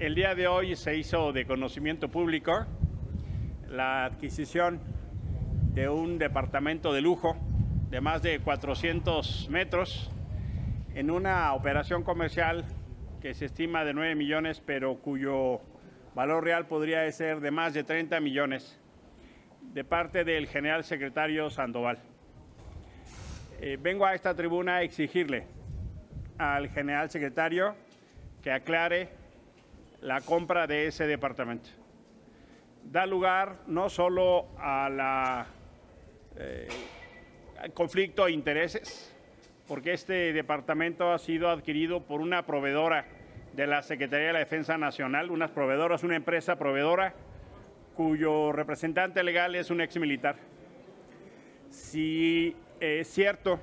El día de hoy se hizo de conocimiento público la adquisición de un departamento de lujo de más de 400 metros en una operación comercial que se estima de 9 millones, pero cuyo valor real podría ser de más de 30 millones, de parte del general secretario Sandoval. Eh, vengo a esta tribuna a exigirle al general secretario que aclare la compra de ese departamento. Da lugar no solo a la, eh, conflicto de intereses, porque este departamento ha sido adquirido por una proveedora de la Secretaría de la Defensa Nacional, unas proveedoras, una empresa proveedora cuyo representante legal es un ex militar. Si es cierto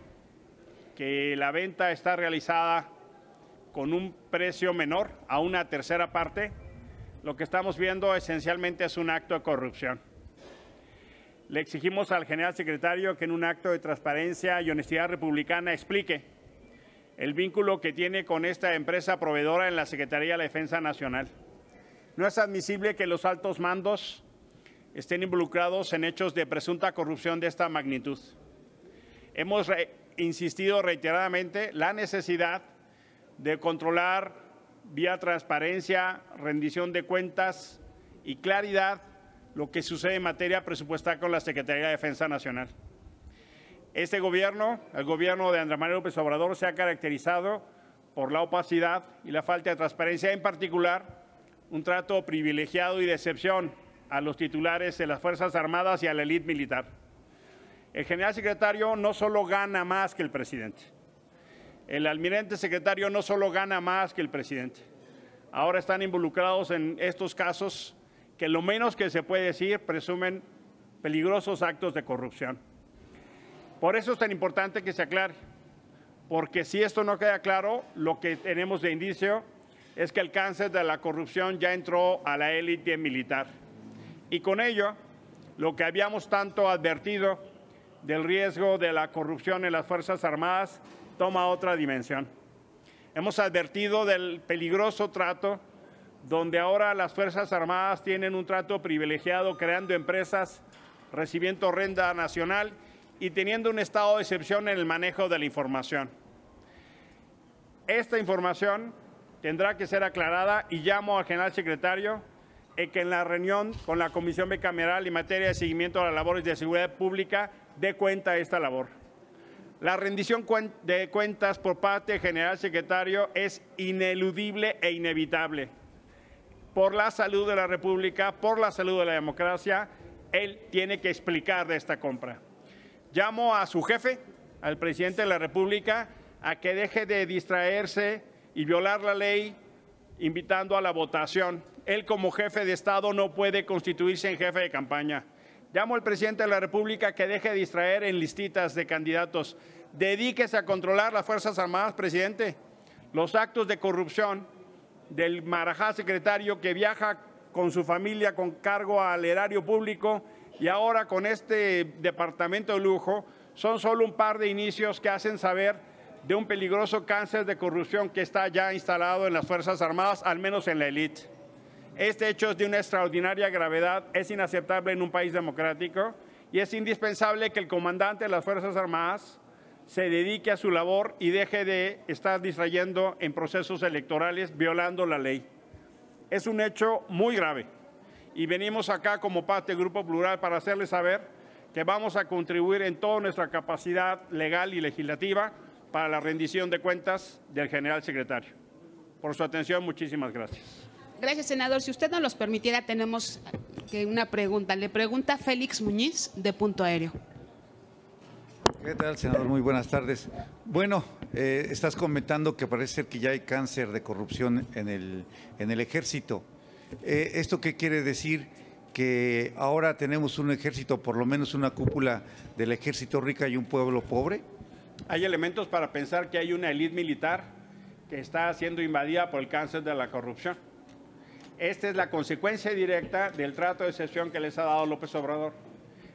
que la venta está realizada con un precio menor a una tercera parte, lo que estamos viendo esencialmente es un acto de corrupción. Le exigimos al general secretario que en un acto de transparencia y honestidad republicana explique el vínculo que tiene con esta empresa proveedora en la Secretaría de la Defensa Nacional. No es admisible que los altos mandos estén involucrados en hechos de presunta corrupción de esta magnitud. Hemos insistido reiteradamente la necesidad de controlar vía transparencia, rendición de cuentas y claridad lo que sucede en materia presupuestal con la Secretaría de Defensa Nacional. Este gobierno, el gobierno de Andrés Manuel López Obrador, se ha caracterizado por la opacidad y la falta de transparencia, en particular un trato privilegiado y de excepción a los titulares de las Fuerzas Armadas y a la élite militar. El general secretario no solo gana más que el presidente, el almirante secretario no solo gana más que el presidente, ahora están involucrados en estos casos que lo menos que se puede decir presumen peligrosos actos de corrupción. Por eso es tan importante que se aclare, porque si esto no queda claro, lo que tenemos de indicio es que el cáncer de la corrupción ya entró a la élite militar. Y con ello, lo que habíamos tanto advertido del riesgo de la corrupción en las Fuerzas Armadas toma otra dimensión. Hemos advertido del peligroso trato donde ahora las Fuerzas Armadas tienen un trato privilegiado creando empresas, recibiendo renta nacional y teniendo un estado de excepción en el manejo de la información. Esta información tendrá que ser aclarada y llamo al general secretario a que en la reunión con la Comisión Bicameral en materia de seguimiento a las labores de seguridad pública dé cuenta de esta labor. La rendición de cuentas por parte del general secretario es ineludible e inevitable. Por la salud de la República, por la salud de la democracia, él tiene que explicar de esta compra. Llamo a su jefe, al presidente de la República, a que deje de distraerse y violar la ley invitando a la votación. Él como jefe de Estado no puede constituirse en jefe de campaña. Llamo al presidente de la República que deje de distraer en listitas de candidatos. Dedíquese a controlar las Fuerzas Armadas, presidente. Los actos de corrupción del Marajá secretario que viaja con su familia con cargo al erario público y ahora con este departamento de lujo son solo un par de inicios que hacen saber de un peligroso cáncer de corrupción que está ya instalado en las Fuerzas Armadas, al menos en la élite. Este hecho es de una extraordinaria gravedad, es inaceptable en un país democrático y es indispensable que el comandante de las Fuerzas Armadas se dedique a su labor y deje de estar distrayendo en procesos electorales violando la ley. Es un hecho muy grave y venimos acá como parte del Grupo Plural para hacerles saber que vamos a contribuir en toda nuestra capacidad legal y legislativa para la rendición de cuentas del general secretario. Por su atención, muchísimas gracias. Gracias, senador. Si usted nos los permitiera, tenemos una pregunta. Le pregunta Félix Muñiz, de Punto Aéreo. ¿Qué tal, senador? Muy buenas tardes. Bueno, eh, estás comentando que parece ser que ya hay cáncer de corrupción en el, en el ejército. Eh, ¿Esto qué quiere decir? Que ahora tenemos un ejército, por lo menos una cúpula del ejército rica y un pueblo pobre. Hay elementos para pensar que hay una élite militar que está siendo invadida por el cáncer de la corrupción. Esta es la consecuencia directa del trato de excepción que les ha dado López Obrador,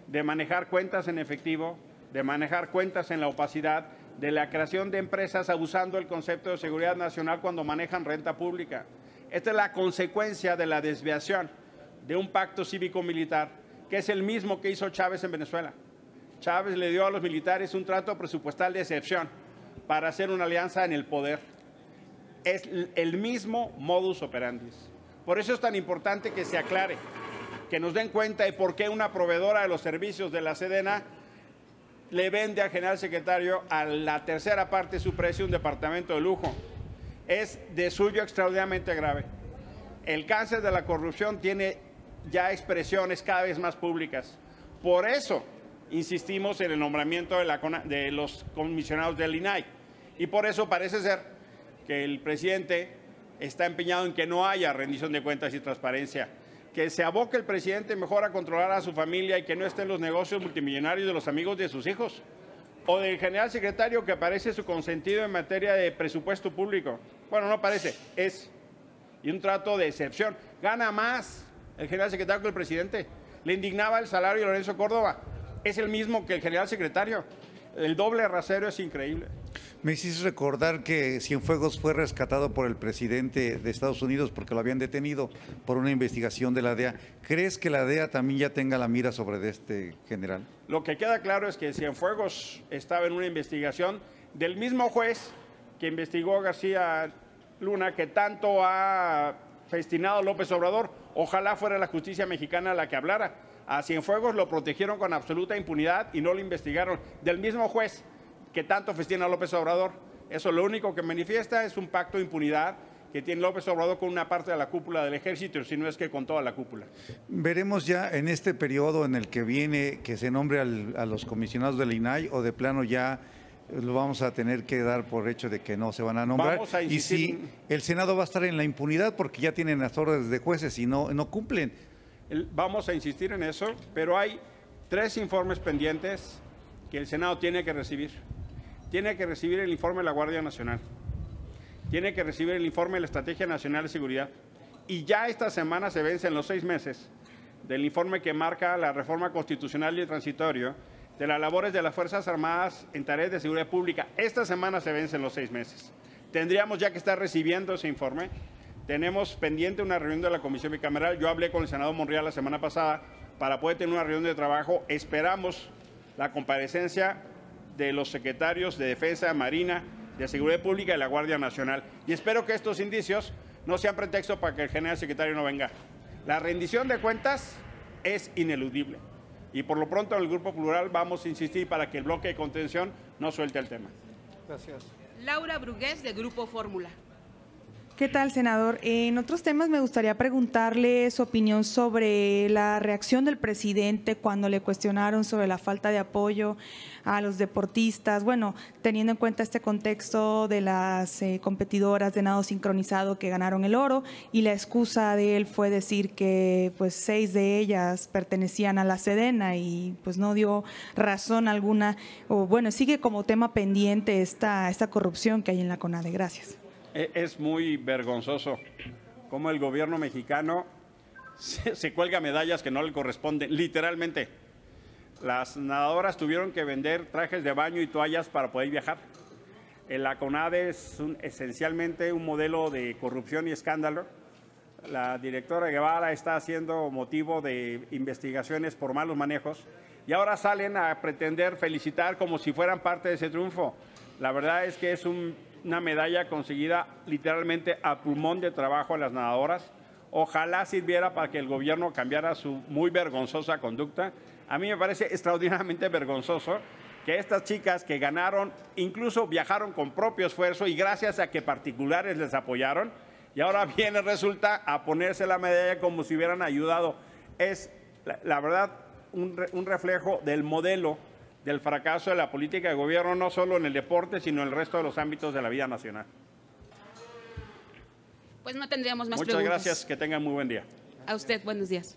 de manejar cuentas en efectivo, de manejar cuentas en la opacidad, de la creación de empresas abusando del concepto de seguridad nacional cuando manejan renta pública. Esta es la consecuencia de la desviación de un pacto cívico-militar, que es el mismo que hizo Chávez en Venezuela. Chávez le dio a los militares un trato presupuestal de excepción para hacer una alianza en el poder. Es el mismo modus operandi. Por eso es tan importante que se aclare, que nos den cuenta de por qué una proveedora de los servicios de la Sedena le vende al general secretario a la tercera parte de su precio un departamento de lujo. Es de suyo extraordinariamente grave. El cáncer de la corrupción tiene ya expresiones cada vez más públicas. Por eso insistimos en el nombramiento de, de los comisionados del INAI. Y por eso parece ser que el presidente está empeñado en que no haya rendición de cuentas y transparencia, que se aboque el presidente mejor a controlar a su familia y que no estén los negocios multimillonarios de los amigos de sus hijos, o del general secretario que parece su consentido en materia de presupuesto público. Bueno, no parece, es. Y un trato de excepción. Gana más el general secretario que el presidente. Le indignaba el salario de Lorenzo Córdoba. Es el mismo que el general secretario. El doble rasero es increíble. Me hiciste recordar que Cienfuegos fue rescatado por el presidente de Estados Unidos porque lo habían detenido por una investigación de la DEA. ¿Crees que la DEA también ya tenga la mira sobre este general? Lo que queda claro es que Cienfuegos estaba en una investigación del mismo juez que investigó a García Luna, que tanto ha festinado López Obrador. Ojalá fuera la justicia mexicana la que hablara. A Cienfuegos lo protegieron con absoluta impunidad y no lo investigaron. Del mismo juez que tanto festina López Obrador. Eso lo único que manifiesta es un pacto de impunidad que tiene López Obrador con una parte de la cúpula del ejército, si no es que con toda la cúpula. Veremos ya en este periodo en el que viene que se nombre a los comisionados del INAI o de plano ya lo vamos a tener que dar por hecho de que no se van a nombrar. y si el Senado va a estar en la impunidad porque ya tienen las órdenes de jueces y no, no cumplen. Vamos a insistir en eso, pero hay tres informes pendientes que el Senado tiene que recibir tiene que recibir el informe de la Guardia Nacional, tiene que recibir el informe de la Estrategia Nacional de Seguridad y ya esta semana se vencen los seis meses del informe que marca la reforma constitucional y transitorio de las labores de las Fuerzas Armadas en tareas de seguridad pública. Esta semana se vencen los seis meses. Tendríamos ya que estar recibiendo ese informe. Tenemos pendiente una reunión de la Comisión Bicameral. Yo hablé con el Senado Monreal la semana pasada para poder tener una reunión de trabajo. Esperamos la comparecencia de los secretarios de Defensa, Marina, de Seguridad Pública y la Guardia Nacional. Y espero que estos indicios no sean pretexto para que el general secretario no venga. La rendición de cuentas es ineludible. Y por lo pronto en el Grupo Plural vamos a insistir para que el bloque de contención no suelte el tema. Gracias. Laura Brugués, de Grupo Fórmula. ¿Qué tal, senador? En otros temas me gustaría preguntarle su opinión sobre la reacción del presidente cuando le cuestionaron sobre la falta de apoyo a los deportistas. Bueno, teniendo en cuenta este contexto de las eh, competidoras de nado sincronizado que ganaron el oro y la excusa de él fue decir que pues seis de ellas pertenecían a la Sedena y pues no dio razón alguna o bueno, sigue como tema pendiente esta, esta corrupción que hay en la CONADE. Gracias. E, es muy vergonzoso cómo el gobierno mexicano se, cuelga medallas que no le corresponden, literalmente. Las nadadoras tuvieron que vender trajes de baño y toallas para poder viajar. La CONADE es esencialmente un modelo de corrupción y escándalo. La directora Guevara está haciendo motivo de investigaciones por malos manejos y ahora salen a pretender felicitar como si fueran parte de ese triunfo. La verdad es que es un una medalla conseguida literalmente a pulmón de trabajo a las nadadoras. Ojalá sirviera para que el gobierno cambiara su muy vergonzosa conducta. A mí me parece extraordinariamente vergonzoso que estas chicas que ganaron, incluso viajaron con propio esfuerzo y gracias a que particulares les apoyaron, y ahora viene, resulta, a ponerse la medalla como si hubieran ayudado. Es, la, verdad, un, un reflejo del modelo del fracaso de la política de gobierno, no solo en el deporte, sino en el resto de los ámbitos de la vida nacional. Pues no tendríamos más Muchas gracias, que tengan muy buen día. A usted, buenos días.